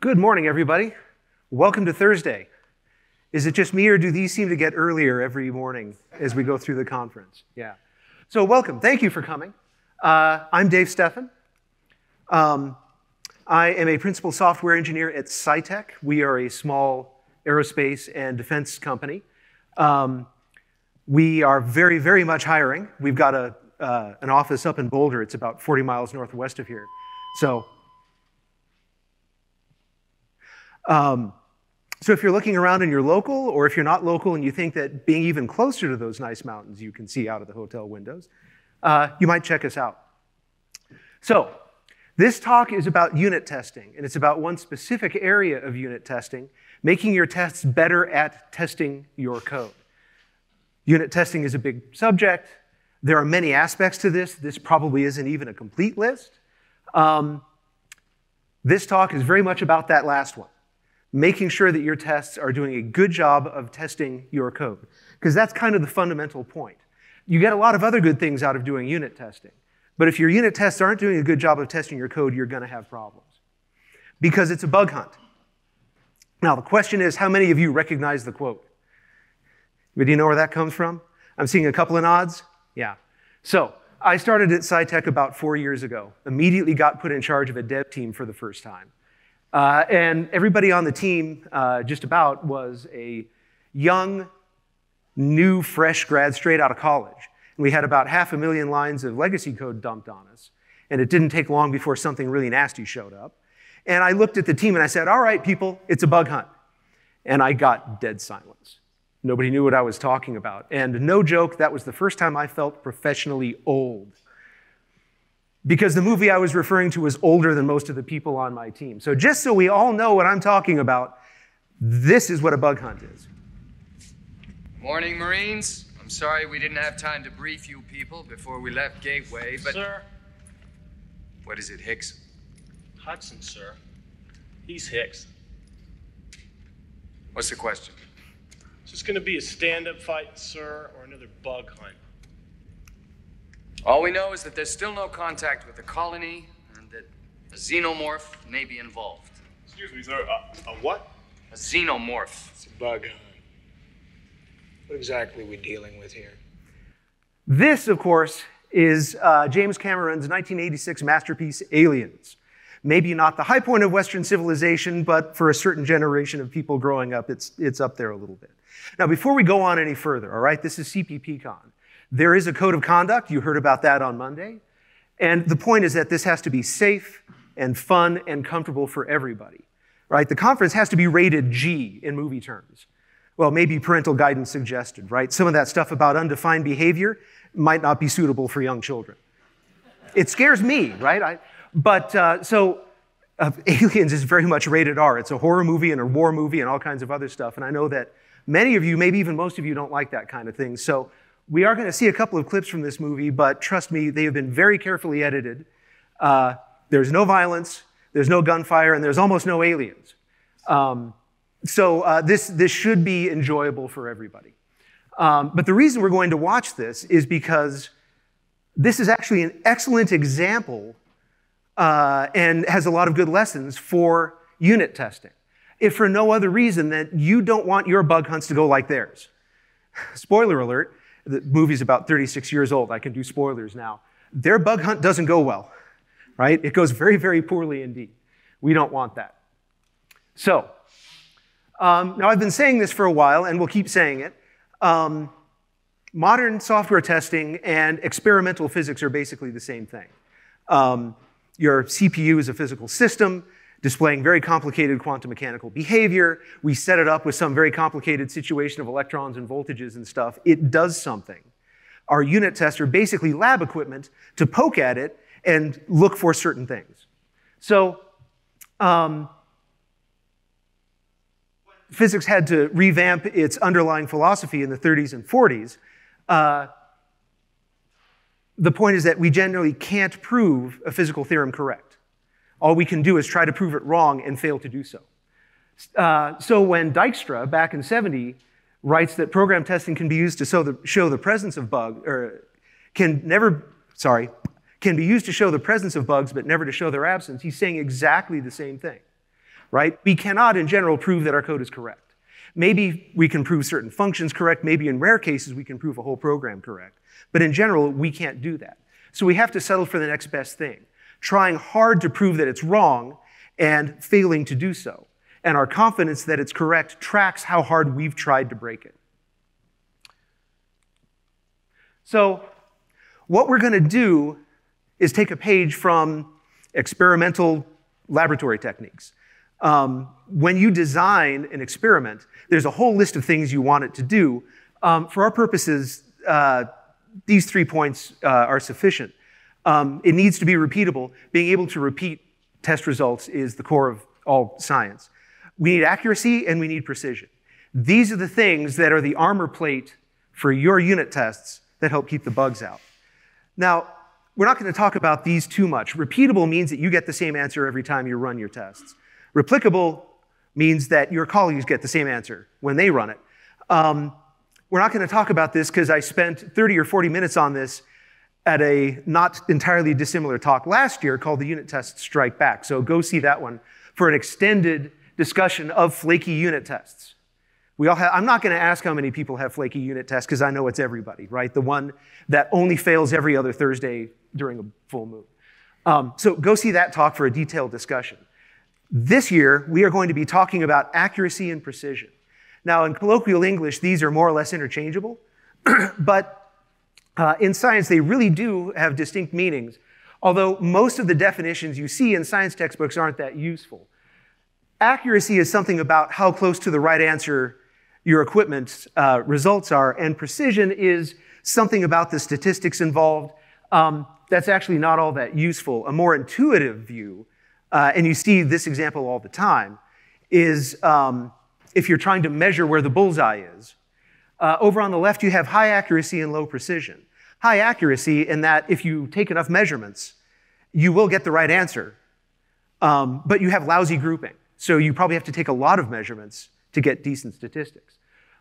Good morning, everybody. Welcome to Thursday. Is it just me, or do these seem to get earlier every morning as we go through the conference? Yeah. So, welcome. Thank you for coming. Uh, I'm Dave Steffen. Um, I am a principal software engineer at SciTec. We are a small aerospace and defense company. Um, we are very, very much hiring. We've got a, uh, an office up in Boulder. It's about 40 miles northwest of here. So, um, so if you're looking around and you're local, or if you're not local and you think that being even closer to those nice mountains you can see out of the hotel windows, uh, you might check us out. So, this talk is about unit testing, and it's about one specific area of unit testing, making your tests better at testing your code. Unit testing is a big subject. There are many aspects to this. This probably isn't even a complete list. Um, this talk is very much about that last one making sure that your tests are doing a good job of testing your code. Because that's kind of the fundamental point. You get a lot of other good things out of doing unit testing. But if your unit tests aren't doing a good job of testing your code, you're going to have problems. Because it's a bug hunt. Now, the question is how many of you recognize the quote? Do you know where that comes from? I'm seeing a couple of nods. Yeah. So, I started at SciTec about four years ago, immediately got put in charge of a dev team for the first time. Uh, and everybody on the team, uh, just about, was a young, new, fresh grad straight out of college. And we had about half a million lines of legacy code dumped on us. And it didn't take long before something really nasty showed up. And I looked at the team and I said, All right, people, it's a bug hunt. And I got dead silence. Nobody knew what I was talking about. And no joke, that was the first time I felt professionally old because the movie I was referring to was older than most of the people on my team. So, just so we all know what I'm talking about, this is what a bug hunt is. Morning, Marines. I'm sorry we didn't have time to brief you people before we left Gateway, but. Sir. What is it, Hicks? Hudson, sir. He's Hicks. What's the question? Is this going to be a stand up fight, sir, or another bug hunt? All we know is that there's still no contact with the colony and that a xenomorph may be involved. Excuse me, sir. A, a what? A xenomorph. It's a bug hunt. What exactly are we dealing with here? This, of course, is uh, James Cameron's 1986 masterpiece, Aliens. Maybe not the high point of Western civilization, but for a certain generation of people growing up, it's, it's up there a little bit. Now, before we go on any further, all right, this is CPPCon. There is a code of conduct. You heard about that on Monday. And the point is that this has to be safe and fun and comfortable for everybody, right? The conference has to be rated G in movie terms. Well, maybe parental guidance suggested, right? Some of that stuff about undefined behavior might not be suitable for young children. It scares me, right? I, but uh, so uh, Aliens is very much rated R. It's a horror movie and a war movie and all kinds of other stuff. And I know that many of you, maybe even most of you, don't like that kind of thing. So we are going to see a couple of clips from this movie, but trust me, they have been very carefully edited. Uh, there's no violence, there's no gunfire, and there's almost no aliens. Um, so uh, this, this should be enjoyable for everybody. Um, but the reason we're going to watch this is because this is actually an excellent example uh, and has a lot of good lessons for unit testing. If for no other reason that you don't want your bug hunts to go like theirs. Spoiler alert, the movie's about 36 years old. I can do spoilers now. Their bug hunt doesn't go well, right? It goes very, very poorly indeed. We don't want that. So, um, now I've been saying this for a while, and we'll keep saying it. Um, modern software testing and experimental physics are basically the same thing. Um, your CPU is a physical system displaying very complicated quantum mechanical behavior. We set it up with some very complicated situation of electrons and voltages and stuff. It does something. Our unit tests are basically lab equipment to poke at it and look for certain things. So, um, physics had to revamp its underlying philosophy in the 30s and 40s. Uh, the point is that we generally can't prove a physical theorem correct. All we can do is try to prove it wrong and fail to do so. Uh, so when Dijkstra, back in 70, writes that program testing can be used to show the, show the presence of bugs, or can never, sorry, can be used to show the presence of bugs, but never to show their absence, he's saying exactly the same thing. right? We cannot, in general, prove that our code is correct. Maybe we can prove certain functions correct. Maybe in rare cases, we can prove a whole program correct. But in general, we can't do that. So we have to settle for the next best thing, trying hard to prove that it's wrong and failing to do so. And our confidence that it's correct tracks how hard we've tried to break it. So, what we're going to do is take a page from experimental laboratory techniques. Um, when you design an experiment, there's a whole list of things you want it to do. Um, for our purposes, uh, these three points uh, are sufficient. Um, it needs to be repeatable. Being able to repeat test results is the core of all science. We need accuracy and we need precision. These are the things that are the armor plate for your unit tests that help keep the bugs out. Now, we're not going to talk about these too much. Repeatable means that you get the same answer every time you run your tests. Replicable means that your colleagues get the same answer when they run it. Um, we're not going to talk about this because I spent 30 or 40 minutes on this at a not entirely dissimilar talk last year called the Unit Test Strike Back. So go see that one for an extended discussion of flaky unit tests. We all have, I'm not going to ask how many people have flaky unit tests because I know it's everybody, right? The one that only fails every other Thursday during a full moon. Um, so go see that talk for a detailed discussion. This year, we are going to be talking about accuracy and precision. Now, in colloquial English, these are more or less interchangeable, but uh, in science, they really do have distinct meanings, although most of the definitions you see in science textbooks aren't that useful. Accuracy is something about how close to the right answer your equipment's uh, results are, and precision is something about the statistics involved um, that's actually not all that useful. A more intuitive view, uh, and you see this example all the time, is um, if you're trying to measure where the bullseye is. Uh, over on the left, you have high accuracy and low precision. High accuracy in that if you take enough measurements, you will get the right answer, um, but you have lousy grouping. So you probably have to take a lot of measurements to get decent statistics.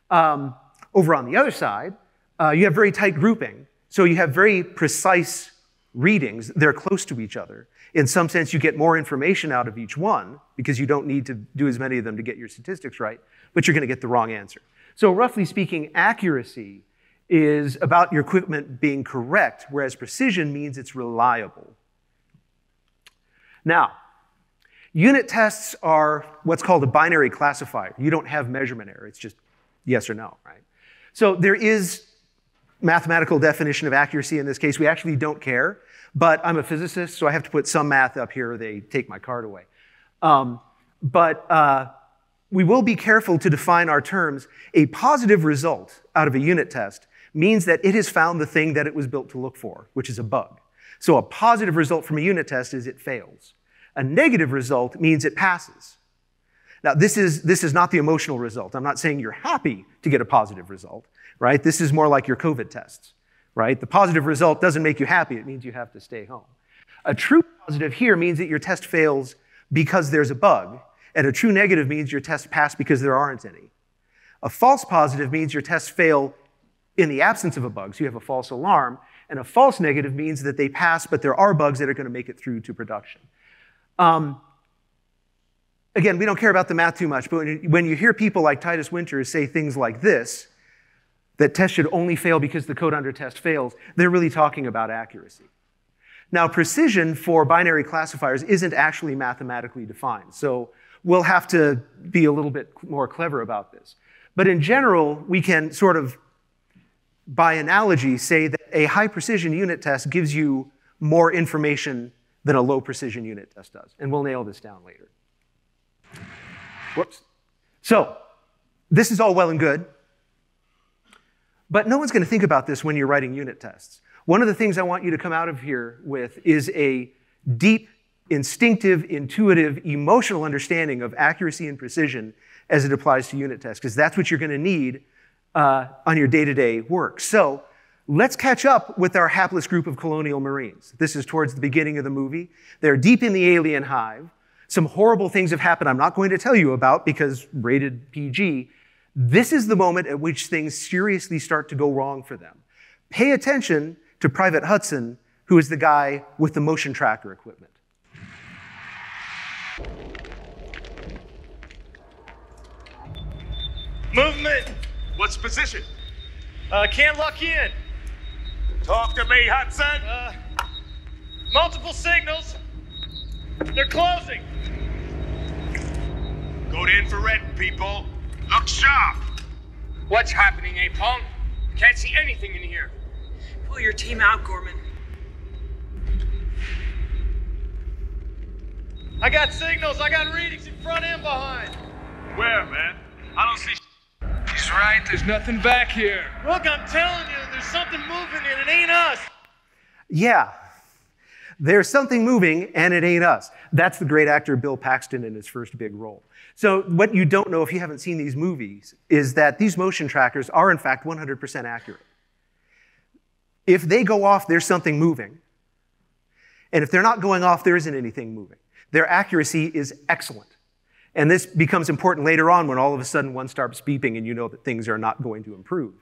Um, over on the other side, uh, you have very tight grouping. So you have very precise readings. They're close to each other. In some sense, you get more information out of each one because you don't need to do as many of them to get your statistics right, but you're going to get the wrong answer. So, roughly speaking, accuracy is about your equipment being correct, whereas precision means it's reliable. Now, unit tests are what's called a binary classifier. You don't have measurement error, it's just yes or no, right? So, there is mathematical definition of accuracy in this case. We actually don't care, but I'm a physicist, so I have to put some math up here or they take my card away. Um, but uh, we will be careful to define our terms. A positive result out of a unit test means that it has found the thing that it was built to look for, which is a bug. So a positive result from a unit test is it fails. A negative result means it passes. Now, this is, this is not the emotional result. I'm not saying you're happy to get a positive result right? This is more like your COVID tests, right? The positive result doesn't make you happy, it means you have to stay home. A true positive here means that your test fails because there's a bug, and a true negative means your test passed because there aren't any. A false positive means your tests fail in the absence of a bug, so you have a false alarm, and a false negative means that they pass, but there are bugs that are going to make it through to production. Um, again, we don't care about the math too much, but when you, hear people like Titus Winters say things like this, that tests should only fail because the code under test fails, they're really talking about accuracy. Now, precision for binary classifiers isn't actually mathematically defined, so we'll have to be a little bit more clever about this. But in general, we can sort of, by analogy, say that a high precision unit test gives you more information than a low precision unit test does. And we'll nail this down later. Whoops. So, this is all well and good. But no one's going to think about this when you're writing unit tests. One of the things I want you to come out of here with is a deep, instinctive, intuitive, emotional understanding of accuracy and precision as it applies to unit tests, because that's what you're going to need uh, on your day to day work. So let's catch up with our hapless group of colonial Marines. This is towards the beginning of the movie. They're deep in the alien hive. Some horrible things have happened I'm not going to tell you about because rated PG, this is the moment at which things seriously start to go wrong for them. Pay attention to Private Hudson, who is the guy with the motion tracker equipment. Movement. What's position? Uh, can't lock in. Talk to me, Hudson. Uh, multiple signals. They're closing. Go to infrared, people. Look sharp. What's happening, Apone? Can't see anything in here. Pull your team out, Gorman. I got signals. I got readings in front and behind. Where, man? I don't see. He's right, there's nothing back here. Look, I'm telling you, there's something moving and it ain't us. Yeah, there's something moving and it ain't us. That's the great actor Bill Paxton in his first big role. So, what you don't know if you haven't seen these movies is that these motion trackers are, in fact, 100% accurate. If they go off, there's something moving. And if they're not going off, there isn't anything moving. Their accuracy is excellent. And this becomes important later on when all of a sudden one starts beeping and you know that things are not going to improve.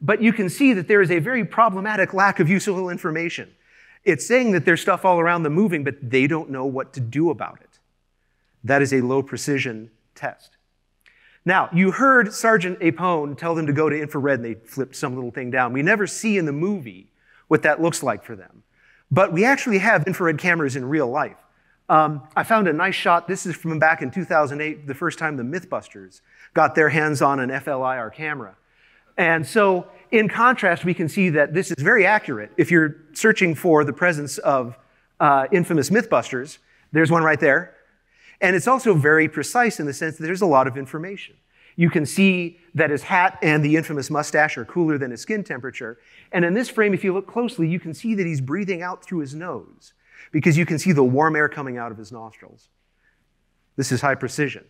But you can see that there is a very problematic lack of useful information. It's saying that there's stuff all around them moving, but they don't know what to do about it. That is a low precision test. Now, you heard Sergeant Apone tell them to go to infrared and they flipped some little thing down. We never see in the movie what that looks like for them. But we actually have infrared cameras in real life. Um, I found a nice shot. This is from back in 2008, the first time the Mythbusters got their hands on an FLIR camera. And so, in contrast, we can see that this is very accurate. If you're searching for the presence of uh, infamous Mythbusters, there's one right there. And it's also very precise in the sense that there's a lot of information. You can see that his hat and the infamous mustache are cooler than his skin temperature. And in this frame, if you look closely, you can see that he's breathing out through his nose because you can see the warm air coming out of his nostrils. This is high precision.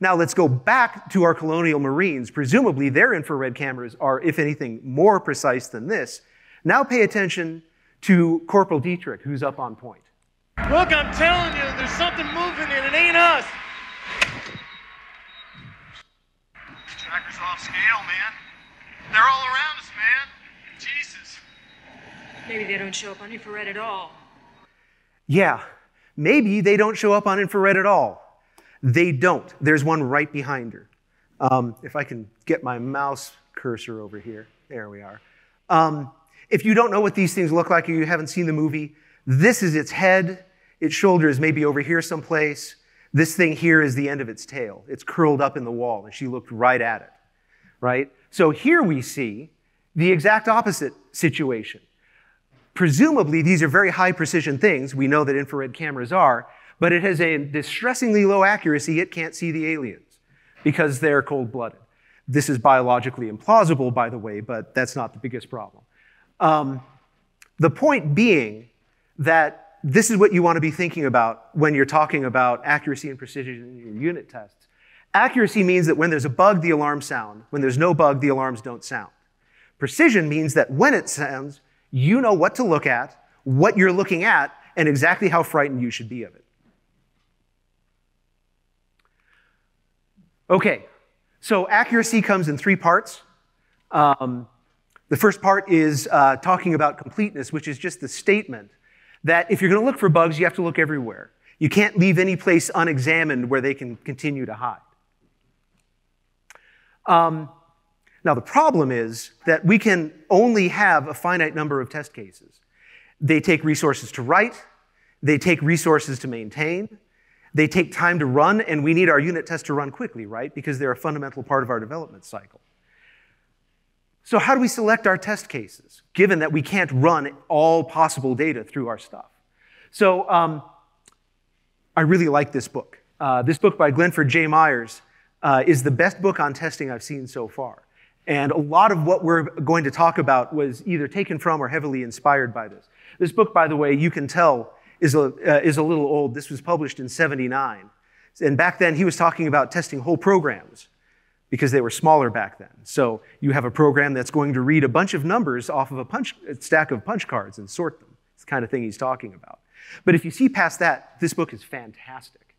Now let's go back to our colonial marines. Presumably their infrared cameras are, if anything, more precise than this. Now pay attention to Corporal Dietrich, who's up on point. Look, I'm telling you, there's something moving and it ain't us. Tracker's off scale, man. They're all around us, man. Jesus. Maybe they don't show up on infrared at all. Yeah, maybe they don't show up on infrared at all. They don't. There's one right behind her. Um, if I can get my mouse cursor over here. There we are. Um, if you don't know what these things look like or you haven't seen the movie, this is its head. Its shoulder is maybe over here someplace. This thing here is the end of its tail. It's curled up in the wall, and she looked right at it, right? So here we see the exact opposite situation. Presumably, these are very high precision things. We know that infrared cameras are, but it has a distressingly low accuracy. It can't see the aliens because they're cold blooded. This is biologically implausible, by the way, but that's not the biggest problem. Um, the point being that this is what you want to be thinking about when you're talking about accuracy and precision in your unit tests. Accuracy means that when there's a bug, the alarms sound. When there's no bug, the alarms don't sound. Precision means that when it sounds, you know what to look at, what you're looking at, and exactly how frightened you should be of it. Okay, so accuracy comes in three parts. Um, the first part is uh, talking about completeness, which is just the statement that if you're going to look for bugs, you have to look everywhere. You can't leave any place unexamined where they can continue to hide. Um, now, the problem is that we can only have a finite number of test cases. They take resources to write, they take resources to maintain, they take time to run, and we need our unit tests to run quickly, right? Because they're a fundamental part of our development cycle. So, how do we select our test cases, given that we can't run all possible data through our stuff? So, um, I really like this book. Uh, this book by Glenford J. Myers uh, is the best book on testing I've seen so far. And a lot of what we're going to talk about was either taken from or heavily inspired by this. This book, by the way, you can tell is a, uh, is a little old. This was published in 79. And back then, he was talking about testing whole programs because they were smaller back then. So you have a program that's going to read a bunch of numbers off of a punch, a stack of punch cards and sort them. It's the kind of thing he's talking about. But if you see past that, this book is fantastic.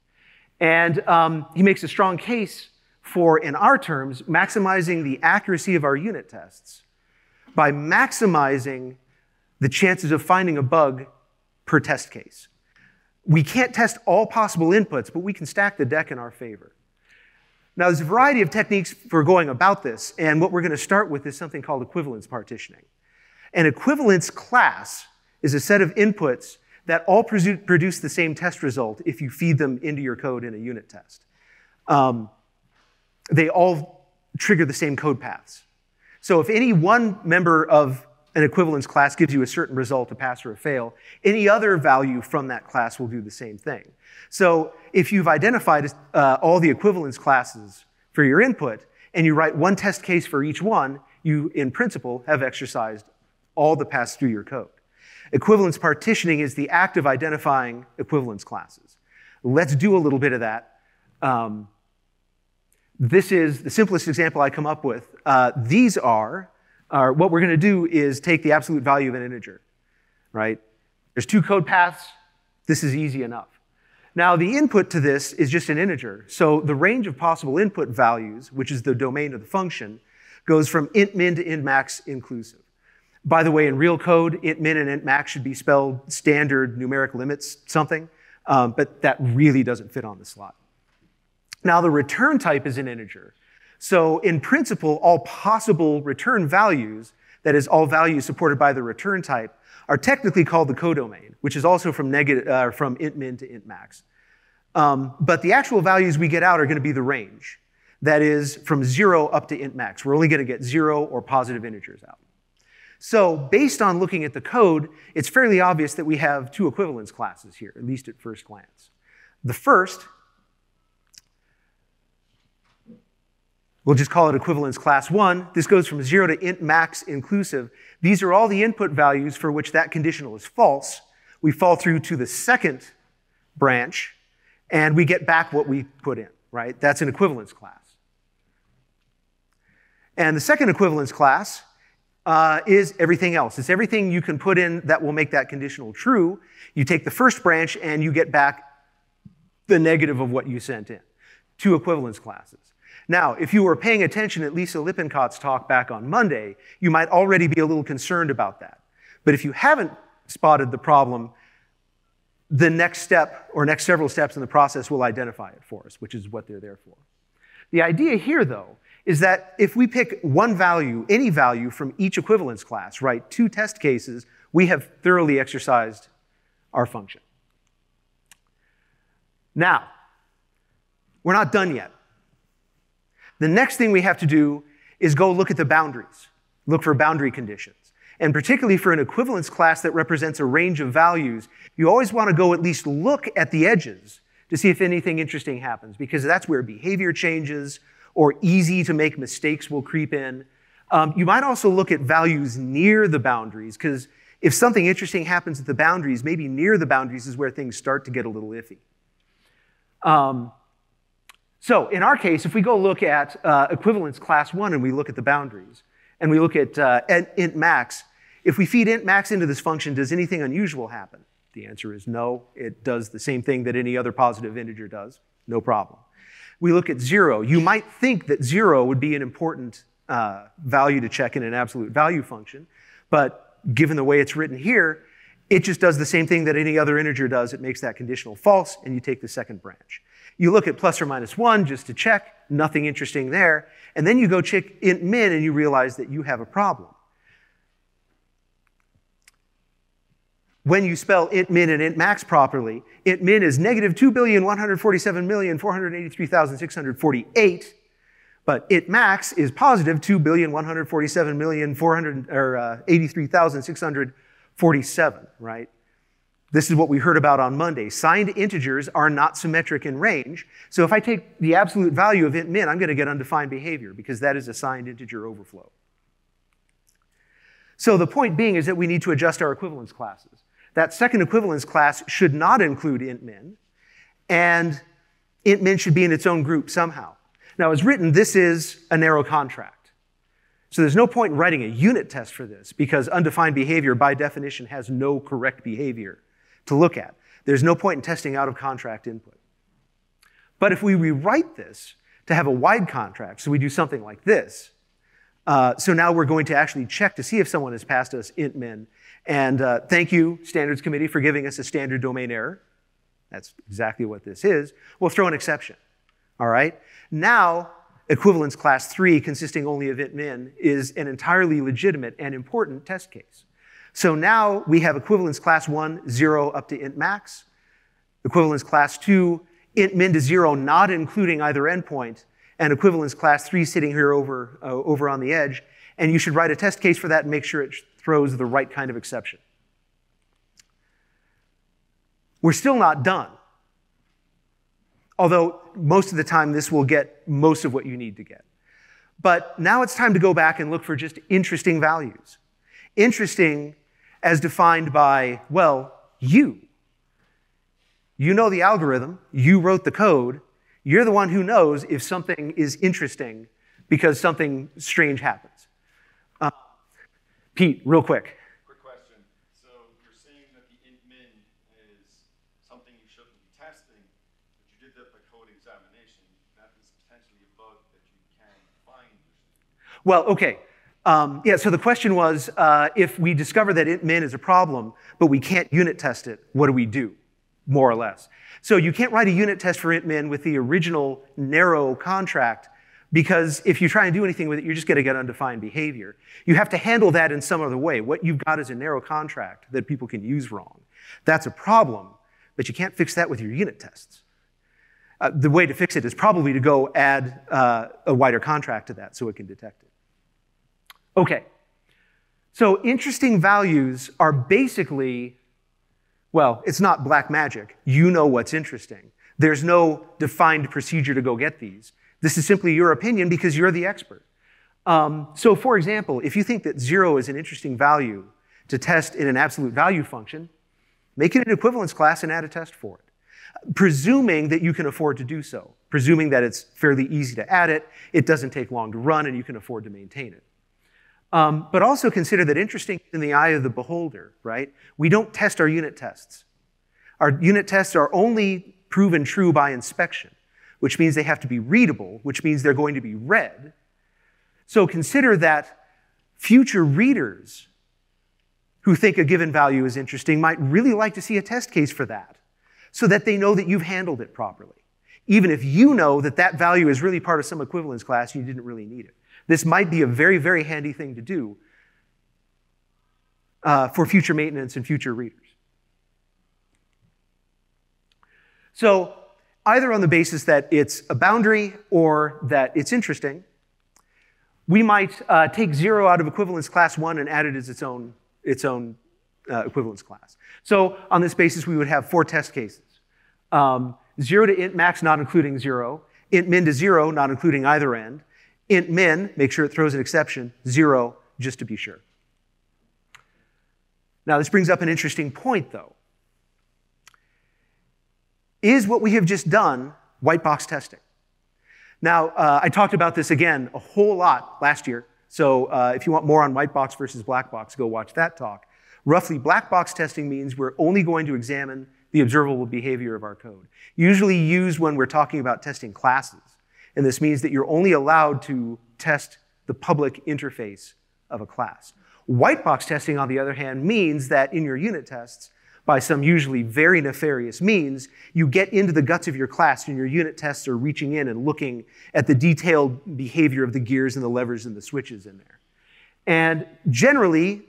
And um, he makes a strong case for, in our terms, maximizing the accuracy of our unit tests by maximizing the chances of finding a bug per test case. We can't test all possible inputs, but we can stack the deck in our favor. Now, there's a variety of techniques for going about this, and what we're going to start with is something called equivalence partitioning. An equivalence class is a set of inputs that all produce the same test result if you feed them into your code in a unit test. Um, they all trigger the same code paths. So if any one member of an equivalence class gives you a certain result, a pass or a fail, any other value from that class will do the same thing. So if you've identified uh, all the equivalence classes for your input and you write one test case for each one, you, in principle, have exercised all the paths through your code. Equivalence partitioning is the act of identifying equivalence classes. Let's do a little bit of that. Um, this is the simplest example I come up with. Uh, these are, are what we're going to do is take the absolute value of an integer, right? There's two code paths. This is easy enough. Now, the input to this is just an integer. So the range of possible input values, which is the domain of the function, goes from int min to int max inclusive. By the way, in real code, int min and int max should be spelled standard numeric limits something, um, but that really doesn't fit on the slot. Now, the return type is an integer. So in principle, all possible return values, that is, all values supported by the return type, are technically called the codomain, which is also from, negative, uh, from int min to int max. Um, but the actual values we get out are going to be the range. That is from zero up to int max. We're only going to get zero or positive integers out. So based on looking at the code, it's fairly obvious that we have two equivalence classes here, at least at first glance. The first, we'll just call it equivalence class one. This goes from zero to int max inclusive. These are all the input values for which that conditional is false. We fall through to the second branch, and we get back what we put in, right? That's an equivalence class. And the second equivalence class uh, is everything else. It's everything you can put in that will make that conditional true. You take the first branch and you get back the negative of what you sent in. Two equivalence classes. Now, if you were paying attention at Lisa Lippincott's talk back on Monday, you might already be a little concerned about that. But if you haven't spotted the problem, the next step or next several steps in the process will identify it for us, which is what they're there for. The idea here, though, is that if we pick one value, any value from each equivalence class, right, two test cases, we have thoroughly exercised our function. Now, we're not done yet. The next thing we have to do is go look at the boundaries, look for boundary conditions. And particularly for an equivalence class that represents a range of values, you always want to go at least look at the edges to see if anything interesting happens, because that's where behavior changes or easy to make mistakes will creep in. Um, you might also look at values near the boundaries, because if something interesting happens at the boundaries, maybe near the boundaries is where things start to get a little iffy. Um, so in our case, if we go look at uh, equivalence class one and we look at the boundaries, and we look at uh, int max, if we feed int max into this function, does anything unusual happen? The answer is no. It does the same thing that any other positive integer does. No problem. We look at zero. You might think that zero would be an important uh, value to check in an absolute value function, but given the way it's written here, it just does the same thing that any other integer does. It makes that conditional false, and you take the second branch. You look at plus or minus one just to check, nothing interesting there. And then you go check int min and you realize that you have a problem. When you spell int min and int max properly, int min is negative 2,147,483,648, but int max is positive 2,147,483,647, uh, right? This is what we heard about on Monday. Signed integers are not symmetric in range. So if I take the absolute value of int min, I'm going to get undefined behavior because that is a signed integer overflow. So the point being is that we need to adjust our equivalence classes. That second equivalence class should not include int min, and int min should be in its own group somehow. Now, as written, this is a narrow contract. So there's no point in writing a unit test for this because undefined behavior by definition has no correct behavior to look at. There's no point in testing out of contract input. But if we rewrite this to have a wide contract, so we do something like this, uh, so now we're going to actually check to see if someone has passed us int min. And uh, thank you, Standards Committee, for giving us a standard domain error. That's exactly what this is. We'll throw an exception. All right? Now, equivalence class 3, consisting only of int min, is an entirely legitimate and important test case. So now we have equivalence class 1, 0 up to int max, equivalence class 2, int min to 0, not including either endpoint, and equivalence class 3 sitting here over, uh, over on the edge. And you should write a test case for that and make sure it throws the right kind of exception. We're still not done. Although most of the time this will get most of what you need to get. But now it's time to go back and look for just interesting values. Interesting as defined by, well, you. You know the algorithm, you wrote the code, you're the one who knows if something is interesting because something strange happens. Uh, Pete, real quick. Quick question. So you're saying that the int min is something you shouldn't be testing, but you did that by code examination. That is potentially a bug that you can find. Well, okay. Um, yeah, so the question was uh, if we discover that int min is a problem, but we can't unit test it, what do we do? More or less. So you can't write a unit test for int min with the original narrow contract because if you try and do anything with it, you're just going to get undefined behavior. You have to handle that in some other way. What you've got is a narrow contract that people can use wrong. That's a problem, but you can't fix that with your unit tests. Uh, the way to fix it is probably to go add uh, a wider contract to that so it can detect it. Okay. So interesting values are basically well, it's not black magic. You know what's interesting. There's no defined procedure to go get these. This is simply your opinion because you're the expert. Um, so, for example, if you think that zero is an interesting value to test in an absolute value function, make it an equivalence class and add a test for it. Presuming that you can afford to do so, presuming that it's fairly easy to add it, it doesn't take long to run, and you can afford to maintain it. Um, but also consider that interesting in the eye of the beholder, right? We don't test our unit tests. Our unit tests are only proven true by inspection, which means they have to be readable, which means they're going to be read. So consider that future readers who think a given value is interesting might really like to see a test case for that so that they know that you've handled it properly. Even if you know that that value is really part of some equivalence class, you didn't really need it. This might be a very, very handy thing to do uh, for future maintenance and future readers. So, either on the basis that it's a boundary or that it's interesting, we might uh, take zero out of equivalence class one and add it as its own, its own uh, equivalence class. So, on this basis, we would have four test cases um, zero to int max, not including zero, int min to zero, not including either end, int min, make sure it throws an exception, zero, just to be sure. Now, this brings up an interesting point, though. Is what we have just done white box testing? Now, uh, I talked about this again a whole lot last year. So uh, if you want more on white box versus black box, go watch that talk. Roughly, black box testing means we're only going to examine the observable behavior of our code, usually used when we're talking about testing classes. And this means that you're only allowed to test the public interface of a class. White box testing, on the other hand, means that in your unit tests, by some usually very nefarious means, you get into the guts of your class and your unit tests are reaching in and looking at the detailed behavior of the gears and the levers and the switches in there. And generally,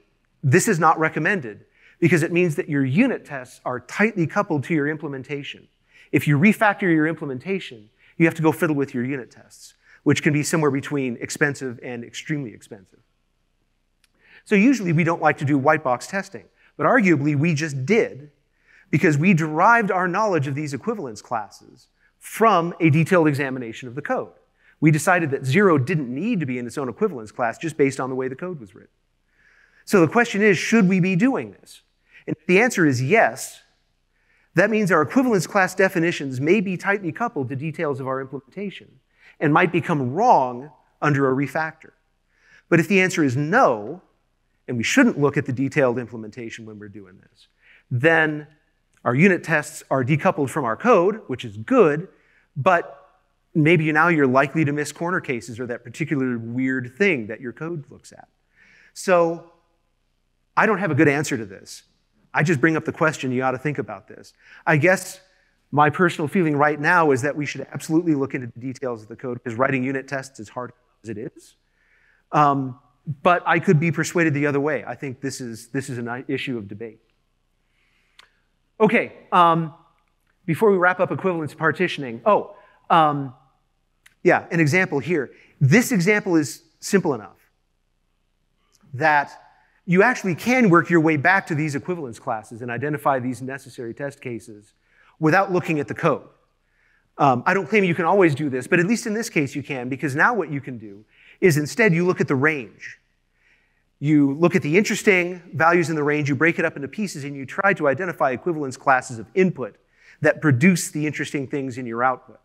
this is not recommended because it means that your unit tests are tightly coupled to your implementation. If you refactor your implementation, you have to go fiddle with your unit tests, which can be somewhere between expensive and extremely expensive. So usually we don't like to do white box testing, but arguably we just did because we derived our knowledge of these equivalence classes from a detailed examination of the code. We decided that zero didn't need to be in its own equivalence class just based on the way the code was written. So the question is, should we be doing this? And the answer is yes, that means our equivalence class definitions may be tightly coupled to details of our implementation and might become wrong under a refactor. But if the answer is no, and we shouldn't look at the detailed implementation when we're doing this, then our unit tests are decoupled from our code, which is good, but maybe now you're likely to miss corner cases or that particular weird thing that your code looks at. So I don't have a good answer to this. I just bring up the question, you ought to think about this. I guess My personal feeling right now is that we should absolutely look into the details of the code because writing unit tests is hard as it is. Um, but I could be persuaded the other way. I think this is, this is an issue of debate. Okay, um, before we wrap up equivalence partitioning, oh, um, yeah, an example here. This example is simple enough that you actually can work your way back to these equivalence classes and identify these necessary test cases without looking at the code. Um, I don't claim you can always do this, but at least in this case you can, because now what you can do is instead you look at the range. You look at the interesting values in the range, you break it up into pieces, and you try to identify equivalence classes of input that produce the interesting things in your output.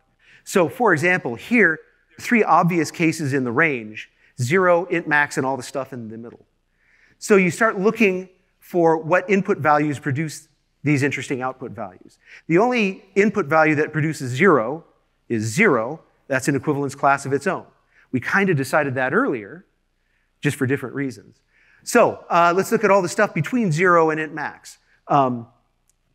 So, for example, here, three obvious cases in the range zero, int max, and all the stuff in the middle. So you start looking for what input values produce these interesting output values. The only input value that produces zero is zero. That's an equivalence class of its own. We kind of decided that earlier, just for different reasons. So uh, let's look at all the stuff between zero and int max. Um,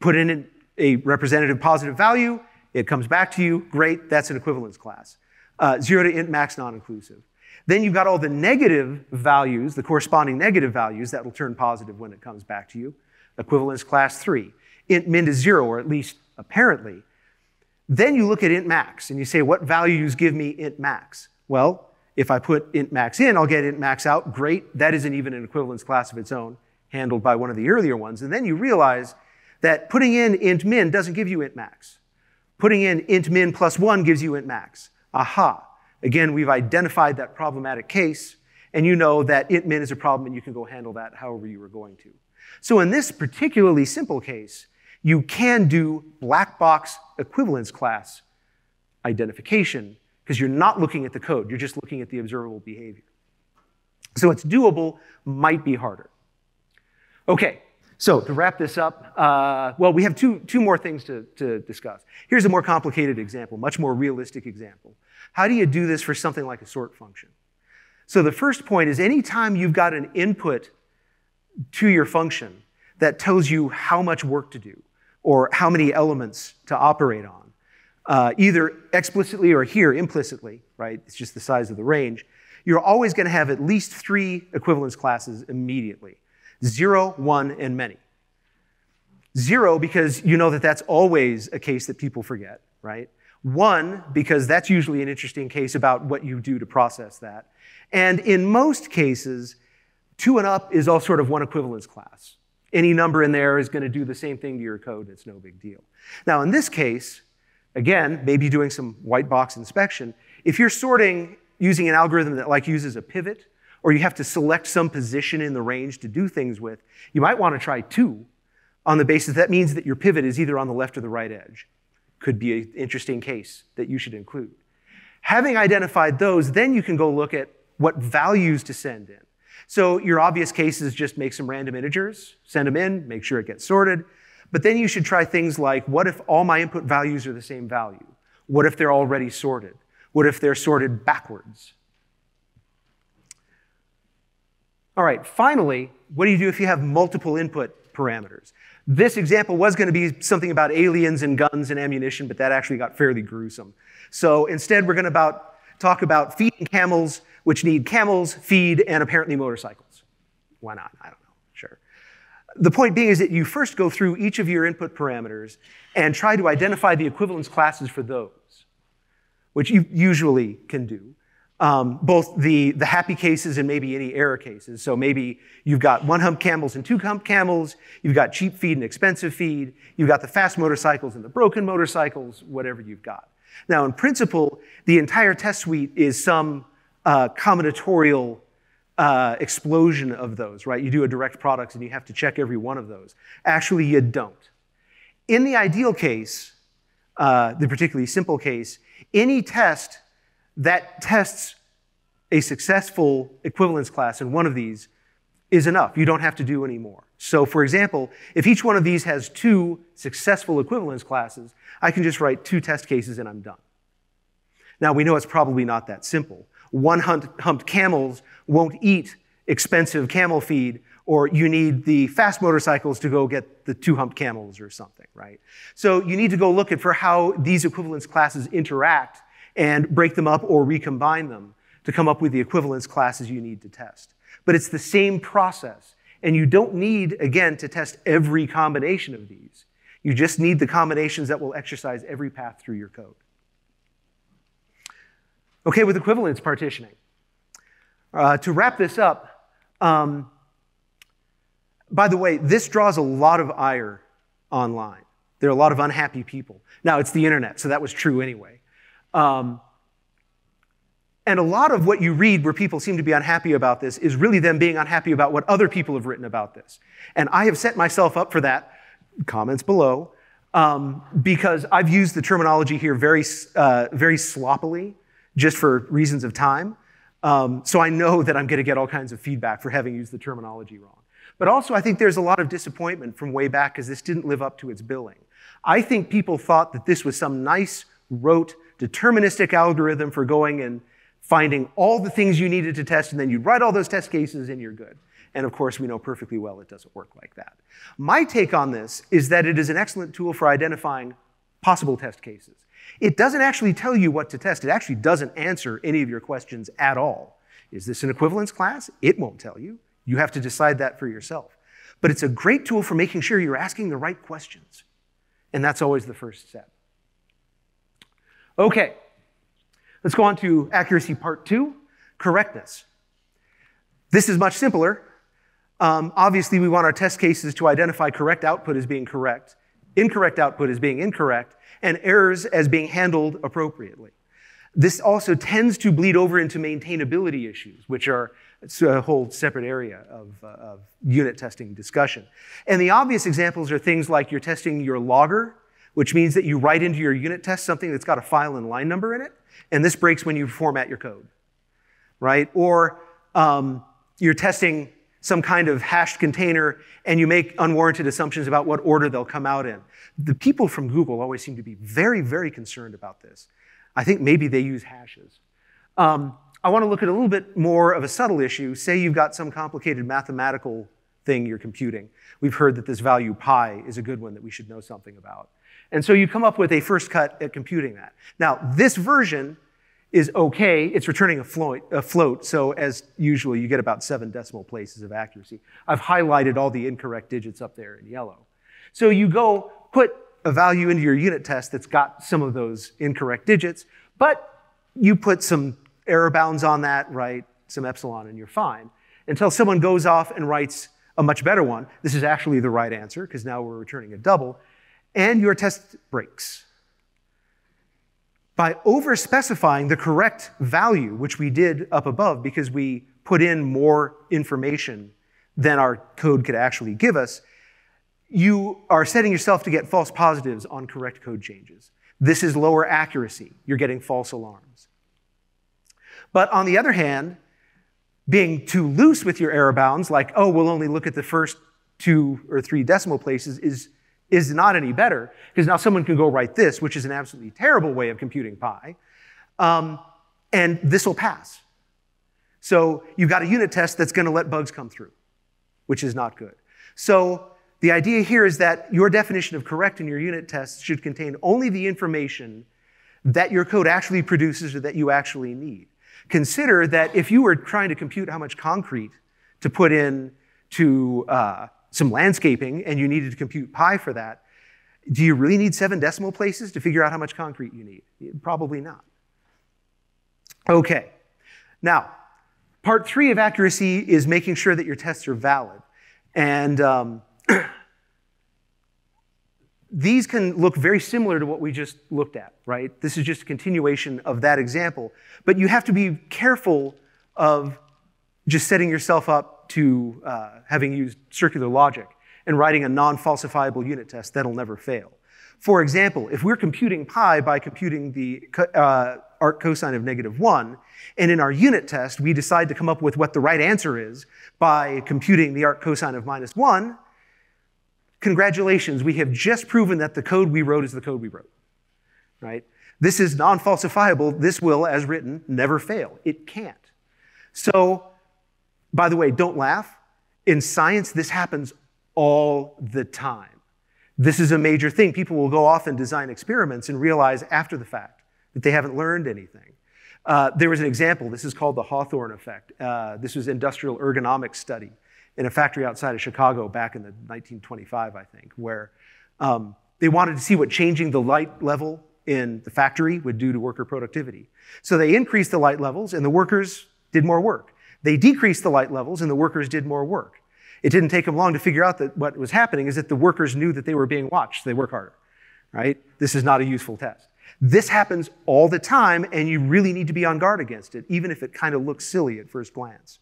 put in a representative positive value, it comes back to you, great, that's an equivalence class. Uh, zero to int max non-inclusive. Then you've got all the negative values, the corresponding negative values that will turn positive when it comes back to you. Equivalence class three. Int min is zero, or at least apparently. Then you look at int max and you say, what values give me int max? Well, if I put int max in, I'll get int max out. Great. That isn't even an equivalence class of its own, handled by one of the earlier ones. And then you realize that putting in int min doesn't give you int max. Putting in int min plus one gives you int max. Aha. Again, we've identified that problematic case, and you know that int min is a problem and you can go handle that however you were going to. So in this particularly simple case, you can do black box equivalence class identification because you're not looking at the code, you're just looking at the observable behavior. So it's doable, might be harder. Okay, so to wrap this up, uh, well, we have two, two more things to, to discuss. Here's a more complicated example, much more realistic example. How do you do this for something like a sort function? So the first point is anytime you've got an input to your function that tells you how much work to do or how many elements to operate on, uh, either explicitly or here implicitly, right? It's just the size of the range. You're always going to have at least three equivalence classes immediately zero, one, and many. Zero, because you know that that's always a case that people forget, right? One, because that's usually an interesting case about what you do to process that. And in most cases, two and up is all sort of one equivalence class. Any number in there is going to do the same thing to your code. It's no big deal. Now, in this case, Again, maybe doing some white box inspection. If you're sorting using an algorithm that like uses a pivot, or you have to select some position in the range to do things with, you might want to try two on the basis that means that your pivot is either on the left or the right edge. Could be an interesting case that you should include. Having identified those, then you can go look at what values to send in. So your obvious case is just make some random integers, send them in, make sure it gets sorted. But then you should try things like what if all my input values are the same value? What if they're already sorted? What if they're sorted backwards? All right, finally, what do you do if you have multiple input parameters? This example was going to be something about aliens and guns and ammunition, but that actually got fairly gruesome. So instead, we're going to about, talk about feeding camels, which need camels, feed, and apparently motorcycles. Why not? I don't know. Sure. The point being is that you first go through each of your input parameters and try to identify the equivalence classes for those, which you usually can do. Um, both the, the happy cases and maybe any error cases. So maybe you've got one hump camels and two hump camels, you've got cheap feed and expensive feed, you've got the fast motorcycles and the broken motorcycles, whatever you've got. Now, in principle, the entire test suite is some uh, combinatorial uh, explosion of those, right? You do a direct products and you have to check every one of those. Actually, you don't. In the ideal case, uh, the particularly simple case, any test that tests a successful equivalence class in one of these is enough. You don't have to do any more. So, for example, if each one of these has two successful equivalence classes, I can just write two test cases and I'm done. Now, we know it's probably not that simple. One humped camels won't eat expensive camel feed or you need the fast motorcycles to go get the two humped camels or something, right? So you need to go look at for how these equivalence classes interact and break them up or recombine them to come up with the equivalence classes you need to test. But it's the same process. And you don't need, again, to test every combination of these. You just need the combinations that will exercise every path through your code. Okay, with equivalence partitioning. Uh, to wrap this up, um, by the way, this draws a lot of ire online. There are a lot of unhappy people. Now, it's the internet, so that was true anyway. Um, and a lot of what you read where people seem to be unhappy about this is really them being unhappy about what other people have written about this. And I have set myself up for that, comments below, um, because I've used the terminology here very, uh, very sloppily, just for reasons of time. Um, so I know that I'm going to get all kinds of feedback for having used the terminology wrong. But also, I think there's a lot of disappointment from way back because this didn't live up to its billing. I think people thought that this was some nice, rote, deterministic algorithm for going and finding all the things you needed to test, and then you'd write all those test cases and you're good. And of course, we know perfectly well it doesn't work like that. My take on this is that it is an excellent tool for identifying possible test cases. It doesn't actually tell you what to test. It actually doesn't answer any of your questions at all. Is this an equivalence class? It won't tell you. You have to decide that for yourself. But it's a great tool for making sure you're asking the right questions. And that's always the first step. Okay, Let's go on to accuracy part two, correctness. This is much simpler. Um, obviously, we want our test cases to identify correct output as being correct, incorrect output as being incorrect, and errors as being handled appropriately. This also tends to bleed over into maintainability issues, which are a whole separate area of, uh, of unit testing discussion. And the obvious examples are things like you're testing your logger, which means that you write into your unit test something that's got a file and line number in it, and this breaks when you format your code, right? Or um, you're testing some kind of hashed container and you make unwarranted assumptions about what order they'll come out in. The people from Google always seem to be very, very concerned about this. I think maybe they use hashes. Um, I want to look at a little bit more of a subtle issue. Say you've got some complicated mathematical thing you're computing. We've heard that this value pi is a good one that we should know something about. And so you come up with a first cut at computing that. Now, this version is okay. It's returning a float, a float, so as usual, you get about seven decimal places of accuracy. I've highlighted all the incorrect digits up there in yellow. So you go put a value into your unit test that's got some of those incorrect digits, but you put some error bounds on that, right? Some epsilon, and you're fine. Until someone goes off and writes a much better one. This is actually the right answer, because now we're returning a double and your test breaks. By over-specifying the correct value, which we did up above because we put in more information than our code could actually give us, you are setting yourself to get false positives on correct code changes. This is lower accuracy. You're getting false alarms. But on the other hand, being too loose with your error bounds, like, oh, we'll only look at the first two or three decimal places, is is not any better, because now someone can go write this, which is an absolutely terrible way of computing pi, um, and this will pass. So you've got a unit test that's going to let bugs come through, which is not good. So the idea here is that your definition of correct in your unit test should contain only the information that your code actually produces or that you actually need. Consider that if you were trying to compute how much concrete to put in to uh, some landscaping and you needed to compute pi for that, do you really need seven decimal places to figure out how much concrete you need? Probably not. Okay. Now, part three of accuracy is making sure that your tests are valid. And um, these can look very similar to what we just looked at, right? This is just a continuation of that example. But you have to be careful of just setting yourself up to uh, having used circular logic and writing a non-falsifiable unit test that'll never fail. For example, if we're computing pi by computing the uh, arc cosine of negative 1, and in our unit test we decide to come up with what the right answer is by computing the arc cosine of minus 1, congratulations, we have just proven that the code we wrote is the code we wrote. Right? This is non-falsifiable. This will, as written, never fail. It can't. So by the way, don't laugh. In science, this happens all the time. This is a major thing. People will go off and design experiments and realize after the fact that they haven't learned anything. Uh, there was an example. This is called the Hawthorne effect. Uh, this was an industrial ergonomics study in a factory outside of Chicago back in the 1925, I think, where um, they wanted to see what changing the light level in the factory would do to worker productivity. So they increased the light levels, and the workers did more work. They decreased the light levels, and the workers did more work. It didn't take them long to figure out that what was happening is that the workers knew that they were being watched. So they work harder, right? This is not a useful test. This happens all the time, and you really need to be on guard against it, even if it kind of looks silly at first glance.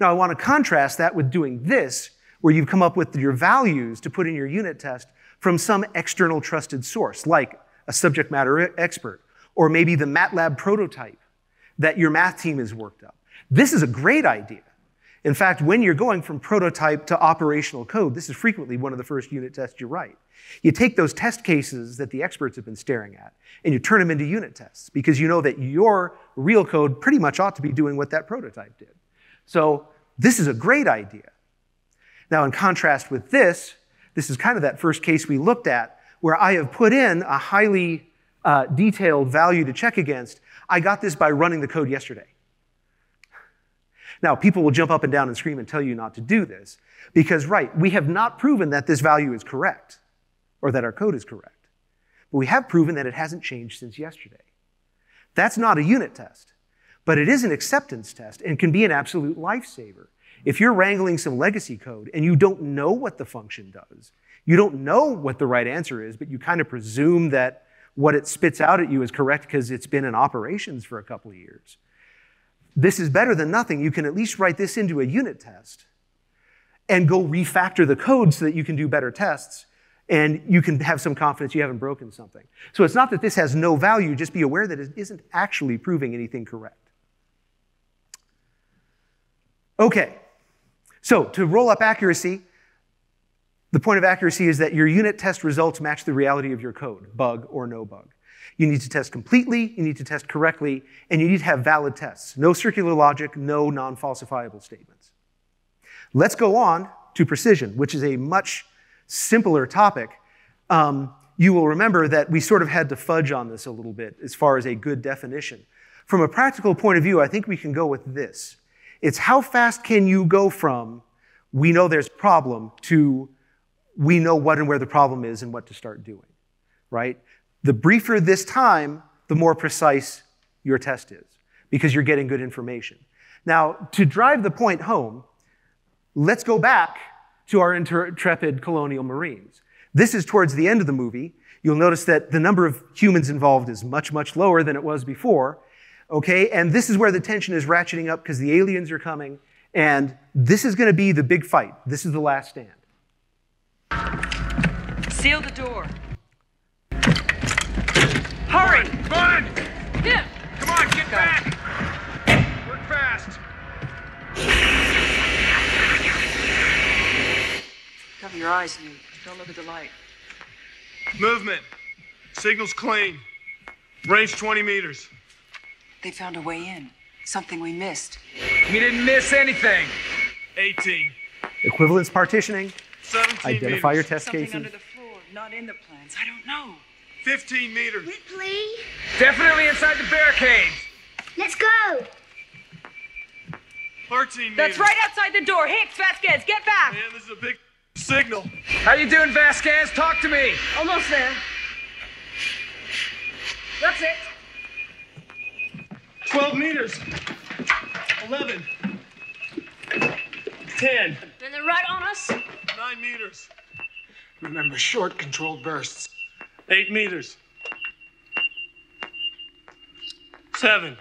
Now, I want to contrast that with doing this, where you've come up with your values to put in your unit test from some external trusted source, like a subject matter expert, or maybe the MATLAB prototype that your math team has worked up. This is a great idea. In fact, when you're going from prototype to operational code, this is frequently one of the first unit tests you write. You take those test cases that the experts have been staring at and you turn them into unit tests because you know that your real code pretty much ought to be doing what that prototype did. So this is a great idea. Now, in contrast with this, this is kind of that first case we looked at where I have put in a highly uh, detailed value to check against. I got this by running the code yesterday. Now, people will jump up and down and scream and tell you not to do this because, right, we have not proven that this value is correct or that our code is correct. But we have proven that it hasn't changed since yesterday. That's not a unit test, but it is an acceptance test and can be an absolute lifesaver. If you're wrangling some legacy code and you don't know what the function does, you don't know what the right answer is, but you kind of presume that what it spits out at you is correct because it's been in operations for a couple of years. This is better than nothing. You can at least write this into a unit test and go refactor the code so that you can do better tests and you can have some confidence you haven't broken something. So it's not that this has no value, just be aware that it isn't actually proving anything correct. Okay, so to roll up accuracy, the point of accuracy is that your unit test results match the reality of your code, bug or no bug. You need to test completely, you need to test correctly, and you need to have valid tests. No circular logic, no non falsifiable statements. Let's go on to precision, which is a much simpler topic. Um, you will remember that we sort of had to fudge on this a little bit as far as a good definition. From a practical point of view, I think we can go with this. It's how fast can you go from we know there's problem to we know what and where the problem is and what to start doing, right? The briefer this time, the more precise your test is because you're getting good information. Now, to drive the point home, let's go back to our intrepid colonial marines. This is towards the end of the movie. You'll notice that the number of humans involved is much, much lower than it was before. Okay, and this is where the tension is ratcheting up because the aliens are coming, and this is going to be the big fight. This is the last stand. Seal the door. Hurry! Come on! Yeah. Come on, get back! Work fast! Cover your eyes, Newt. Don't look at the light. Movement. Signal's clean. Range 20 meters. They found a way in. Something we missed. We didn't miss anything. 18. Equivalence partitioning, 17 identify your test Something cases. Under the floor, not in the plans. I don't know. 15 meters. Ripley, Definitely inside the barricades. let's go. 13 meters. That's right outside the door. Hicks, Vasquez, get back! Man, this is a big signal. How you doing, Vasquez? Talk to me. Almost there. That's it. 12 meters. 11. 10. Then they're right on us. 9 meters. Remember, short controlled bursts. 8 meters. 7.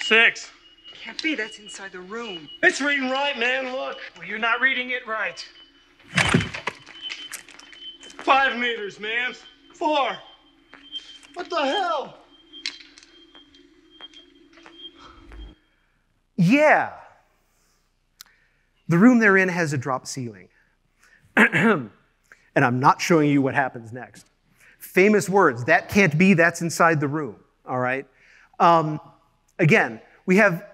6. Can't be. That's inside the room. It's reading right, man. Look. Well, you're not reading it right. 5 meters, man. 4. What the hell? Yeah. The room they're in has a drop ceiling. and I'm not showing you what happens next. Famous words that can't be, that's inside the room, all right? Um, again, we have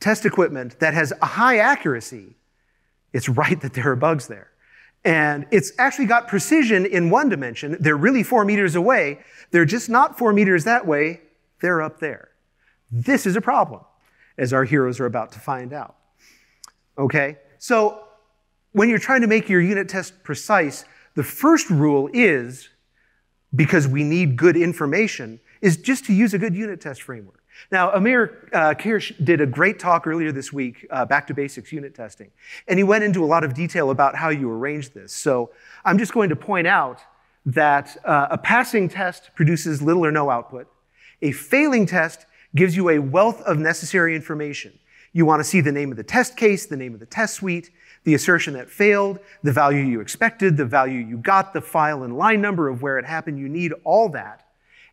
test equipment that has a high accuracy, it's right that there are bugs there. And it's actually got precision in one dimension. They're really four meters away. They're just not four meters that way, they're up there. This is a problem, as our heroes are about to find out. Okay? So, when you're trying to make your unit test precise, the first rule is because we need good information, is just to use a good unit test framework. Now, Amir uh, Kirsh did a great talk earlier this week, uh, Back to Basics unit testing, and he went into a lot of detail about how you arrange this. So I'm just going to point out that uh, a passing test produces little or no output. A failing test gives you a wealth of necessary information. You want to see the name of the test case, the name of the test suite, the assertion that failed, the value you expected, the value you got, the file and line number of where it happened. You need all that.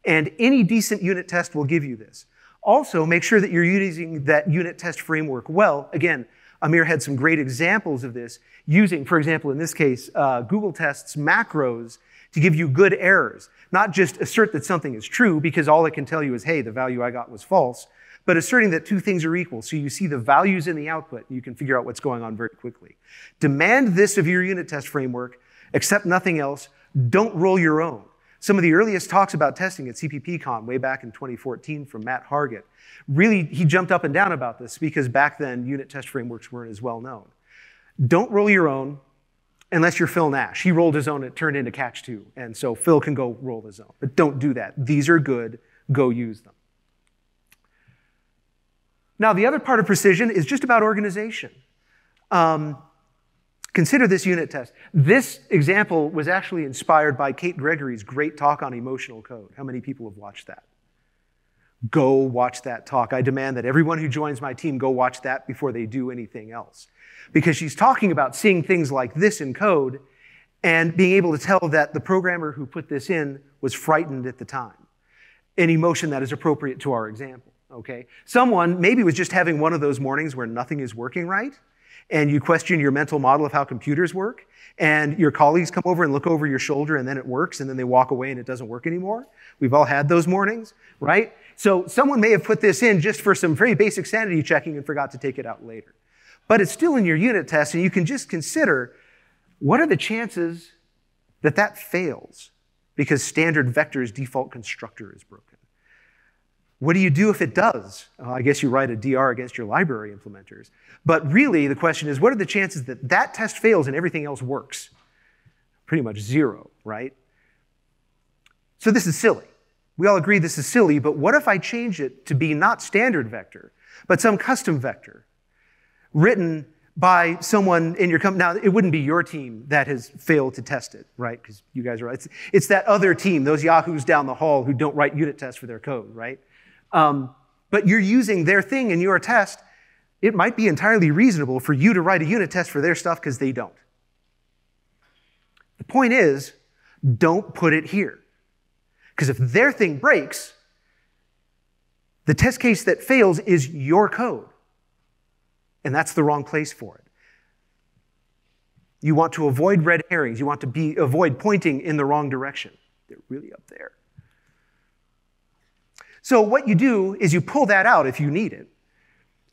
And any decent unit test will give you this. Also, make sure that you're using that unit test framework well. Again, Amir had some great examples of this using, for example, in this case, uh, Google tests macros to give you good errors. Not just assert that something is true because all it can tell you is, hey, the value I got was false, but asserting that two things are equal. So you see the values in the output, you can figure out what's going on very quickly. Demand this of your unit test framework, accept nothing else. Don't roll your own. Some of the earliest talks about testing at CPPCon way back in 2014 from Matt Hargett, really, he jumped up and down about this because back then unit test frameworks weren't as well known. Don't roll your own unless you're Phil Nash. He rolled his own, it turned into Catch 2. And so Phil can go roll his own. But don't do that. These are good, go use them. Now, the other part of precision is just about organization. Um, Consider this unit test. This example was actually inspired by Kate Gregory's great talk on emotional code. How many people have watched that? Go watch that talk. I demand that everyone who joins my team go watch that before they do anything else. Because she's talking about seeing things like this in code and being able to tell that the programmer who put this in was frightened at the time. An emotion that is appropriate to our example, okay? Someone maybe was just having one of those mornings where nothing is working right and you question your mental model of how computers work, and your colleagues come over and look over your shoulder and then it works, and then they walk away and it doesn't work anymore. We've all had those mornings, right? So someone may have put this in just for some very basic sanity checking and forgot to take it out later. But it's still in your unit test, and you can just consider what are the chances that that fails because standard vector's default constructor is broken. What do you do if it does? Uh, I guess you write a DR against your library implementers. But really, the question is what are the chances that that test fails and everything else works? Pretty much zero, right? So this is silly. We all agree this is silly, but what if I change it to be not standard vector, but some custom vector written by someone in your company? Now, it wouldn't be your team that has failed to test it, right? Because you guys are, it's, it's that other team, those yahoos down the hall who don't write unit tests for their code, right? Um, but you're using their thing in your test, it might be entirely reasonable for you to write a unit test for their stuff because they don't. The point is, don't put it here. Because if their thing breaks, the test case that fails is your code. And that's the wrong place for it. You want to avoid red herrings. You want to be, avoid pointing in the wrong direction. They're really up there. So what you do is you pull that out if you need it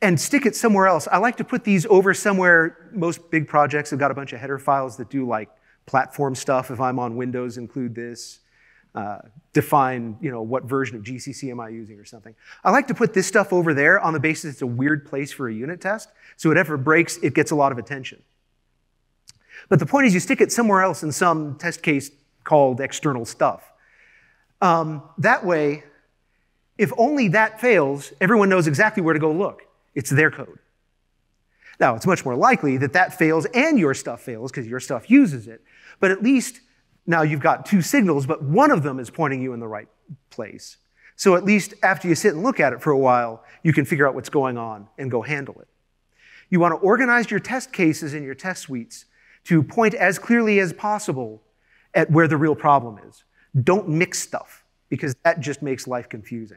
and stick it somewhere else. I like to put these over somewhere. Most big projects have got a bunch of header files that do like platform stuff. If I'm on Windows, include this. Uh, define, you know, what version of GCC am I using or something. I like to put this stuff over there on the basis it's a weird place for a unit test. So whatever breaks, it gets a lot of attention. But the point is you stick it somewhere else in some test case called external stuff. Um, that way, if only that fails, everyone knows exactly where to go look. It's their code. Now, it's much more likely that that fails and your stuff fails because your stuff uses it. But at least now you've got two signals, but one of them is pointing you in the right place. So at least after you sit and look at it for a while, you can figure out what's going on and go handle it. You want to organize your test cases and your test suites to point as clearly as possible at where the real problem is. Don't mix stuff because that just makes life confusing.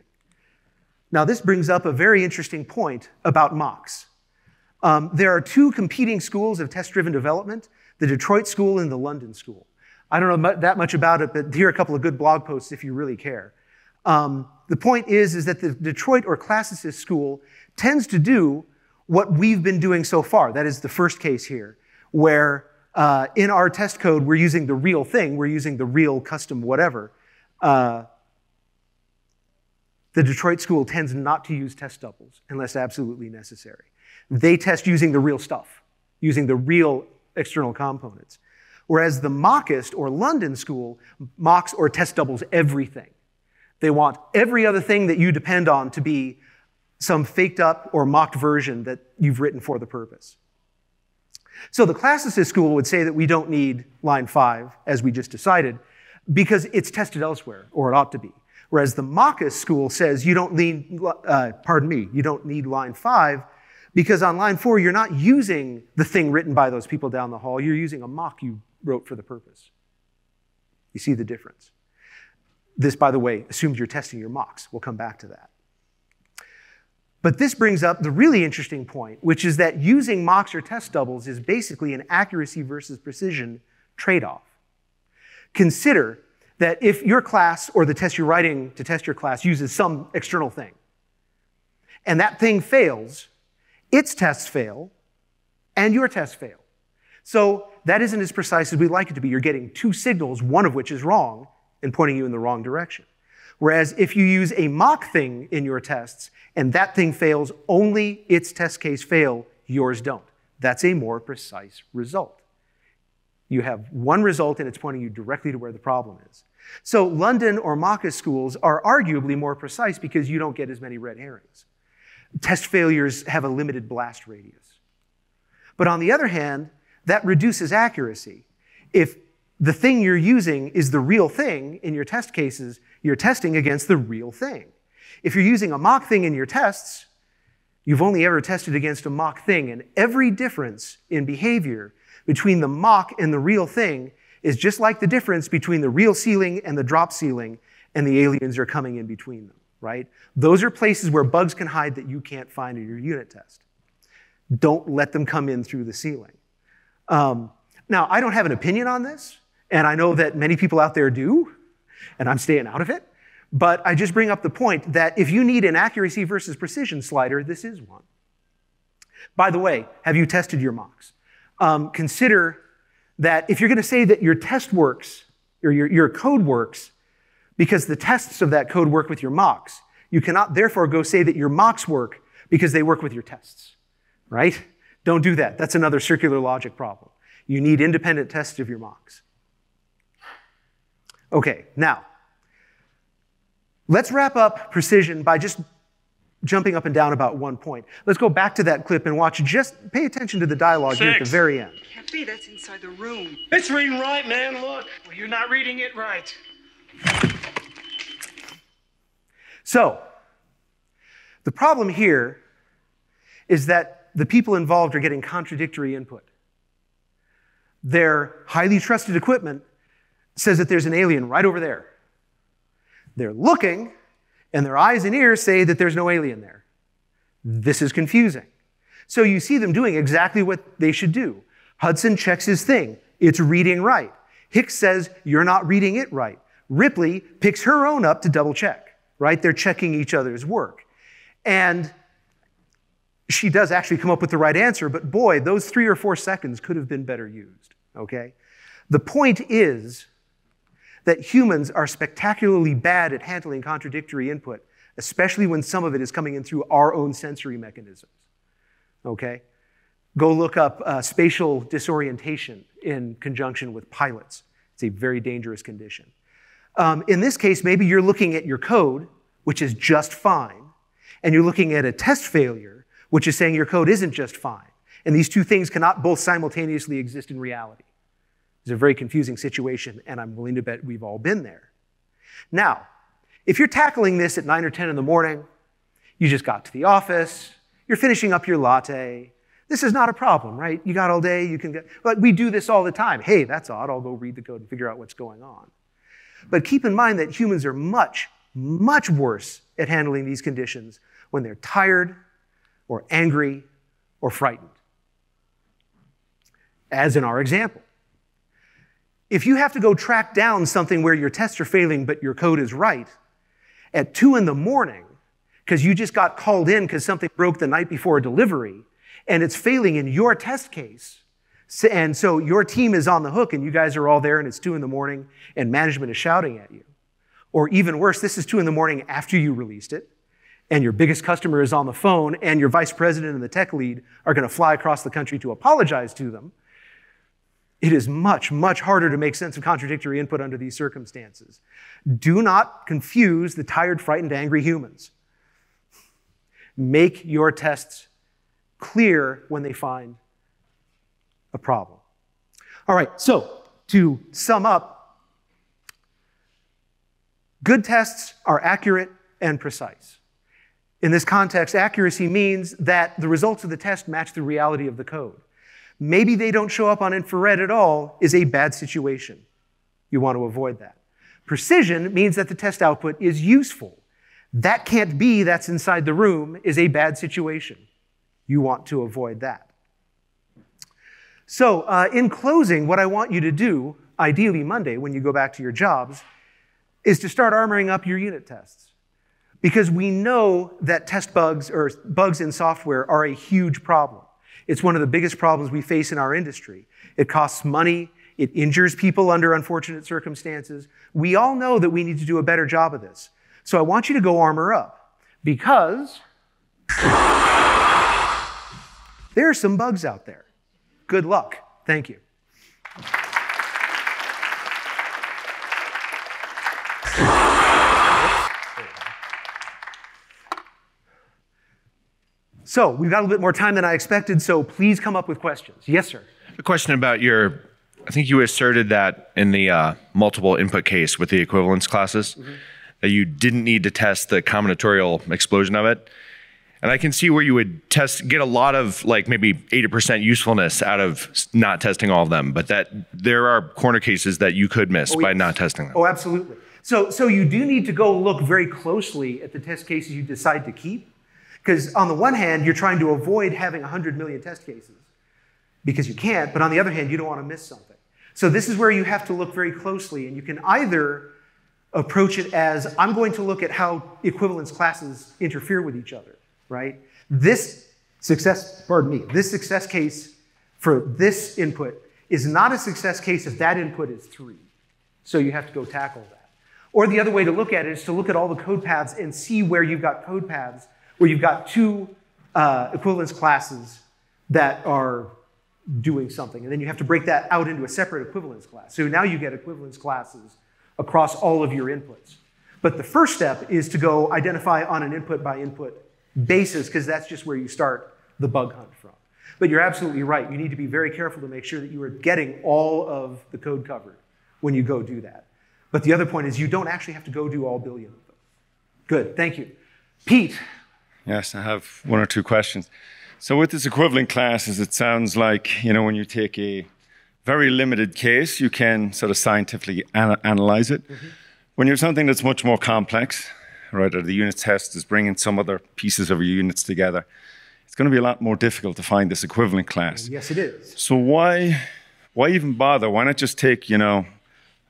Now, this brings up a very interesting point about mocks. Um, there are two competing schools of test driven development the Detroit School and the London School. I don't know that much about it, but here are a couple of good blog posts if you really care. Um, the point is, is that the Detroit or classicist school tends to do what we've been doing so far. That is the first case here, where uh, in our test code, we're using the real thing, we're using the real custom whatever. Uh, the Detroit school tends not to use test doubles unless absolutely necessary. They test using the real stuff, using the real external components. Whereas the mockist or London school mocks or test doubles everything. They want every other thing that you depend on to be some faked up or mocked version that you've written for the purpose. So the classicist school would say that we don't need line five, as we just decided, because it's tested elsewhere, or it ought to be. Whereas the mockist school says you don't need, uh, pardon me, you don't need line five, because on line four, you're not using the thing written by those people down the hall, you're using a mock you wrote for the purpose. You see the difference. This, by the way, assumes you're testing your mocks. We'll come back to that. But this brings up the really interesting point, which is that using mocks or test doubles is basically an accuracy versus precision trade off. Consider that if your class or the test you're writing to test your class uses some external thing, and that thing fails, its tests fail, and your tests fail. So that isn't as precise as we'd like it to be. You're getting two signals, one of which is wrong and pointing you in the wrong direction. Whereas if you use a mock thing in your tests and that thing fails, only its test case fail, yours don't. That's a more precise result. You have one result and it's pointing you directly to where the problem is. So London or mockist schools are arguably more precise because you don't get as many red herrings. Test failures have a limited blast radius. But on the other hand, that reduces accuracy. If the thing you're using is the real thing in your test cases, you're testing against the real thing. If you're using a mock thing in your tests, you've only ever tested against a mock thing, and every difference in behavior between the mock and the real thing is just like the difference between the real ceiling and the drop ceiling, and the aliens are coming in between them, right? Those are places where bugs can hide that you can't find in your unit test. Don't let them come in through the ceiling. Um, now, I don't have an opinion on this, and I know that many people out there do, and I'm staying out of it. But I just bring up the point that if you need an accuracy versus precision slider, this is one. By the way, have you tested your mocks? Um, consider that if you're going to say that your test works or your, your code works because the tests of that code work with your mocks, you cannot therefore go say that your mocks work because they work with your tests, right? Don't do that. That's another circular logic problem. You need independent tests of your mocks. Okay, now, let's wrap up precision by just jumping up and down about one point. Let's go back to that clip and watch, just pay attention to the dialogue here at the very end. Can't be. That's inside the room. It's reading right, man. Look. Well, you're not reading it right. So, the problem here is that the people involved are getting contradictory input. Their highly trusted equipment says that there's an alien right over there. They're looking, and their eyes and ears say that there's no alien there. This is confusing. So you see them doing exactly what they should do. Hudson checks his thing. It's reading right. Hicks says, You're not reading it right. Ripley picks her own up to double check, right? They're checking each other's work. And she does actually come up with the right answer, but boy, those three or four seconds could have been better used, okay? The point is that humans are spectacularly bad at handling contradictory input, especially when some of it is coming in through our own sensory mechanisms, okay? Go look up uh, spatial disorientation in conjunction with pilots. It's a very dangerous condition. Um, in this case, maybe you're looking at your code, which is just fine, and you're looking at a test failure, which is saying your code isn't just fine. And these two things cannot both simultaneously exist in reality. It's a very confusing situation, and I'm willing to bet we've all been there. Now, if you're tackling this at 9 or 10 in the morning, you just got to the office, you're finishing up your latte, this is not a problem, right? You got all day, you can get, but we do this all the time. Hey, that's odd, I'll go read the code and figure out what's going on. But keep in mind that humans are much, much worse at handling these conditions when they're tired or angry or frightened. As in our example. If you have to go track down something where your tests are failing but your code is right at two in the morning because you just got called in because something broke the night before a delivery and it's failing in your test case, and so your team is on the hook and you guys are all there and it's two in the morning and management is shouting at you. Or even worse, this is two in the morning after you released it, and your biggest customer is on the phone, and your vice president and the tech lead are going to fly across the country to apologize to them. It is much, much harder to make sense of contradictory input under these circumstances. Do not confuse the tired, frightened, angry humans. Make your tests clear when they find a problem. All right, so to sum up, good tests are accurate and precise. In this context, accuracy means that the results of the test match the reality of the code. Maybe they don't show up on infrared at all is a bad situation. You want to avoid that. Precision means that the test output is useful. That can't be that's inside the room is a bad situation. You want to avoid that. So, uh, in closing, what I want you to do, ideally Monday when you go back to your jobs, is to start armoring up your unit tests. Because we know that test bugs or bugs in software are a huge problem. It's one of the biggest problems we face in our industry. It costs money, it injures people under unfortunate circumstances. We all know that we need to do a better job of this. So I want you to go armor up because there are some bugs out there. Good luck. Thank you. So we've got a little bit more time than I expected, so please come up with questions. Yes, sir. A question about your, I think you asserted that in the uh, multiple input case with the equivalence classes, that you didn't need to test the combinatorial explosion of it. And I can see where you would test, get a lot of like maybe 80% usefulness out of not testing all of them, but that there are corner cases that you could miss by yes. not testing them. Oh, absolutely. So, so you do need to go look very closely at the test cases you decide to keep. Because on the one hand, you're trying to avoid having 100 million test cases because you can't, but on the other hand, you don't want to miss something. So this is where you have to look very closely, and you can either approach it as I'm going to look at how equivalence classes interfere with each other, right? This success, pardon me, this success case for this input is not a success case if that input is three. So you have to go tackle that. Or the other way to look at it is to look at all the code paths and see where you've got code paths where you've got two uh, equivalence classes that are doing something. And then you have to break that out into a separate equivalence class. So now you get equivalence classes across all of your inputs. But the first step is to go identify on an input by input basis, because that's just where you start the bug hunt from. But you're absolutely right. You need to be very careful to make sure that you are getting all of the code covered when you go do that. But the other point is you don't actually have to go do all billion of them. Good, thank you. Pete, Yes, I have one or two questions. So with this equivalent classes, it sounds like, you know, when you take a very limited case, you can sort of scientifically ana- analyze it. Mm-hmm. When you're something that's much more complex, right, or the unit test is bringing some other pieces of your units together, it's going to be a lot more difficult to find this equivalent class. Oh, yes, it is. So why, why even bother? Why not just take, you know,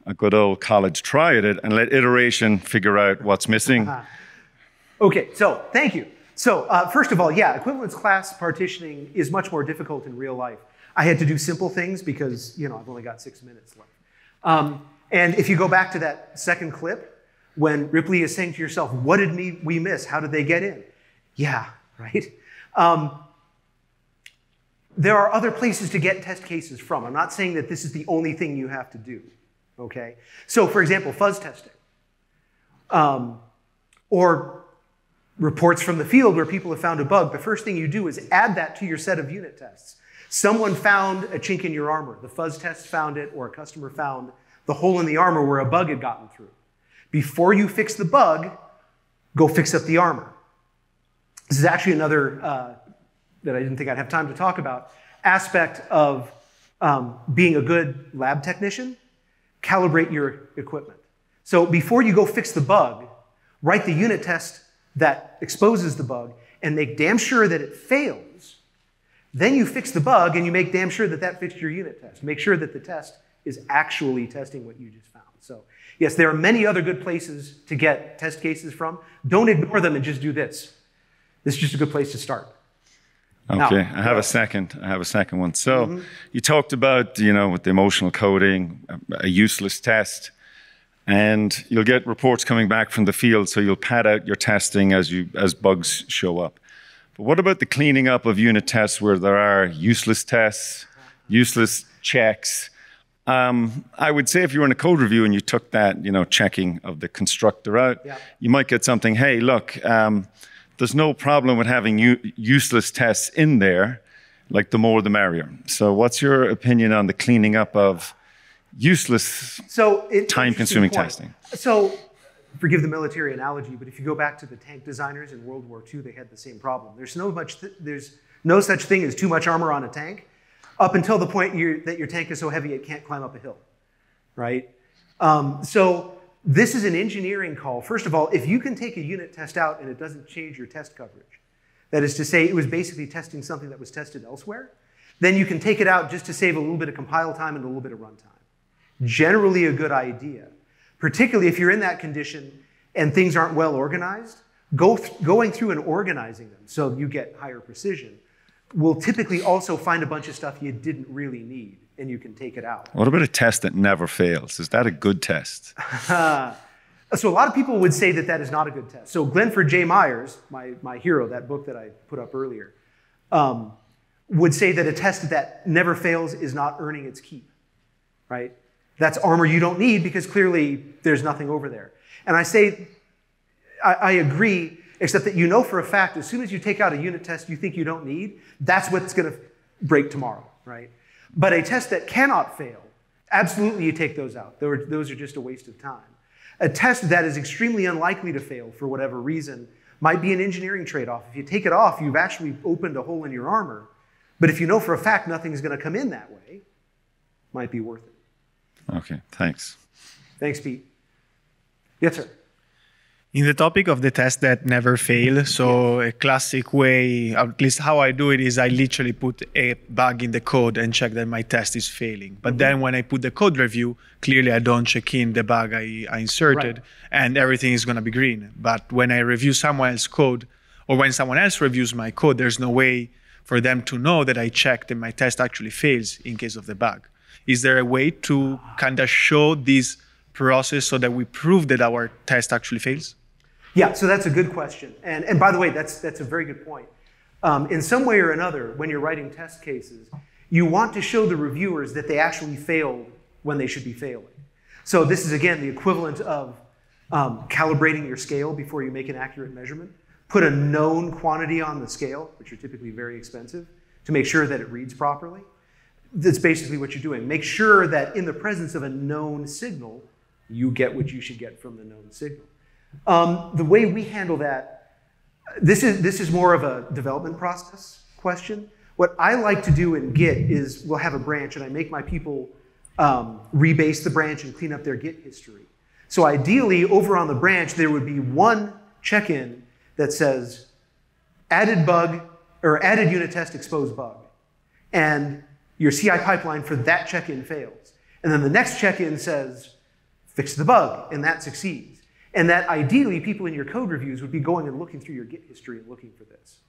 a good old college try at it and let iteration figure out what's missing? Uh-huh. Okay, so thank you. So, uh, first of all, yeah, equivalence class partitioning is much more difficult in real life. I had to do simple things because, you know, I've only got six minutes left. Um, and if you go back to that second clip, when Ripley is saying to yourself, What did me, we miss? How did they get in? Yeah, right? Um, there are other places to get test cases from. I'm not saying that this is the only thing you have to do, okay? So, for example, fuzz testing. Um, or reports from the field where people have found a bug, the first thing you do is add that to your set of unit tests. Someone found a chink in your armor. The fuzz test found it, or a customer found the hole in the armor where a bug had gotten through. Before you fix the bug, go fix up the armor. This is actually another, uh, that I didn't think I'd have time to talk about, aspect of um, being a good lab technician. Calibrate your equipment. So before you go fix the bug, write the unit test that exposes the bug and make damn sure that it fails. Then you fix the bug and you make damn sure that that fixed your unit test. Make sure that the test is actually testing what you just found. So, yes, there are many other good places to get test cases from. Don't ignore them and just do this. This is just a good place to start. Now- Okay, I have a second. I have a second one. So mm-hmm. you talked about, you know, with the emotional coding, a useless test, and you'll get reports coming back from the field. So you'll pad out your testing as you as bugs show up. But what about the cleaning up of unit tests where there are useless tests, useless checks? Um, I would say if you were in a code review and you took that, you know, checking of the constructor out, Yeah. you might get something. Hey, look, um, there's no problem with having useless tests in there. Like the more, the merrier. So, what's your opinion on the cleaning up of useless? So it, Time-consuming testing. So, forgive the military analogy, but if you go back to the tank designers in World War II, they had the same problem. There's no much. Th- there's no such thing as too much armor on a tank, up until the point you that your tank is so heavy it can't climb up a hill, right? Um, so this is an engineering call. First of all, if you can take a unit test out and it doesn't change your test coverage, that is to say, it was basically testing something that was tested elsewhere, then you can take it out just to save a little bit of compile time and a little bit of runtime generally a good idea, particularly if you're in that condition and things aren't well organized. Go th- going through and organizing them so you get higher precision will typically also find a bunch of stuff you didn't really need and you can take it out. What about a test that never fails? Is that a good test? So a lot of people would say that that is not a good test. So Glenford J. Myers, my, my hero, that book that I put up earlier, um, would say that a test that never fails is not earning its keep, right? That's armor you don't need because clearly there's nothing over there. And I say, I, I agree, except that you know for a fact as soon as you take out a unit test you think you don't need, that's what's going to break tomorrow, right? But a test that cannot fail, absolutely you take those out. Those are, just a waste of time. A test that is extremely unlikely to fail for whatever reason might be an engineering trade off. If you take it off, you've actually opened a hole in your armor. But if you know for a fact nothing's going to come in that way, might be worth it. Okay, thanks. Thanks, Pete. Yes, sir. In the topic of the test that never fail, so a classic way, at least how I do it, is I literally put a bug in the code and check that my test is failing. But then when I put the code review, clearly I don't check in the bug I, I inserted, Right. and everything is going to be green. But when I review someone else's code, or when someone else reviews my code, there's no way for them to know that I checked and my test actually fails in case of the bug. Is there a way to kind of show this process so that we prove that our test actually fails? Yeah, so that's a good question. And, and by the way, that's, that's a very good point. Um, in some way or another, when you're writing test cases, you want to show the reviewers that they actually failed when they should be failing. So this is, again, the equivalent of um, calibrating your scale before you make an accurate measurement. Put a known quantity on the scale, which are typically very expensive, to make sure that it reads properly. That's basically what you're doing. Make sure that in the presence of a known signal, you get what you should get from the known signal. Um, the way we handle that, this is, this is more of a development process question. What I like to do in Git is we'll have a branch and I make my people um, rebase the branch and clean up their Git history. So ideally, over on the branch, there would be one check-in that says added bug or added unit test exposed bug. And your CI pipeline for that check-in fails. And then the next check-in says fix the bug, and that succeeds. And that ideally, people in your code reviews would be going and looking through your Git history and looking for this.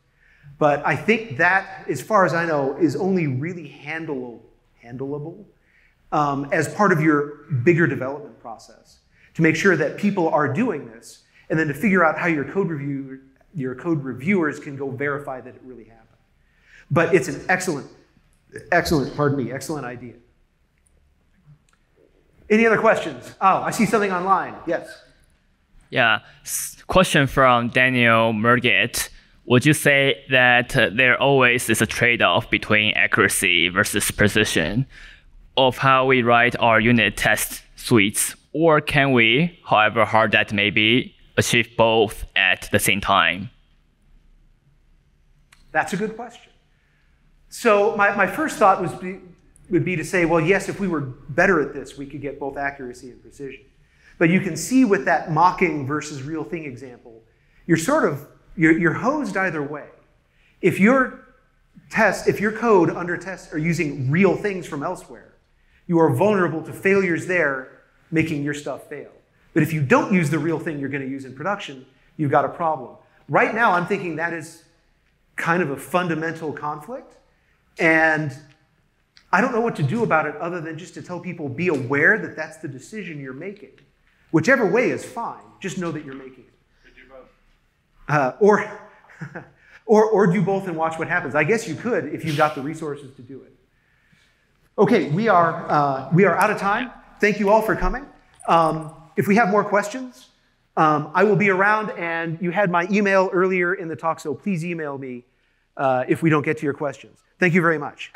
But I think that, as far as I know, is only really handleable, handleable um, as part of your bigger development process to make sure that people are doing this, and then to figure out how your code review, your code reviewers can go verify that it really happened. But it's an excellent, excellent, pardon me, excellent idea. Any other questions? Oh, I see something online. Yes. Yeah. Question from Daniel Murgett. Would you say that uh, there always is a trade off between accuracy versus precision of how we write our unit test suites? Or can we, however hard that may be, achieve both at the same time? That's a good question. So my, my first thought was be, would be to say, well, yes, if we were better at this, we could get both accuracy and precision. But you can see with that mocking versus real thing example, you're sort of you're, you're hosed either way. If your test, if your code under test are using real things from elsewhere, you are vulnerable to failures there, making your stuff fail. But if you don't use the real thing you're going to use in production, you've got a problem. Right now, I'm thinking that is kind of a fundamental conflict. And I don't know what to do about it other than just to tell people be aware that that's the decision you're making. Whichever way is fine, just know that you're making it. Do Uh, or, or, or do both and watch what happens. I guess you could if you've got the resources to do it. Okay, we are, uh, we are out of time. Thank you all for coming. Um, if we have more questions, um, I will be around, and you had my email earlier in the talk, so please email me uh, if we don't get to your questions. Thank you very much.